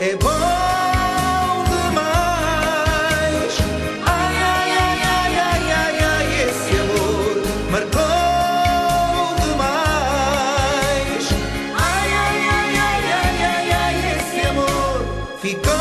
é bom demais. Ai, ai, ai, ai, ai, ai, ai, esse amor marcou demais. Ai, ai, ai, ai, ai, ai, ai, esse amor ficou.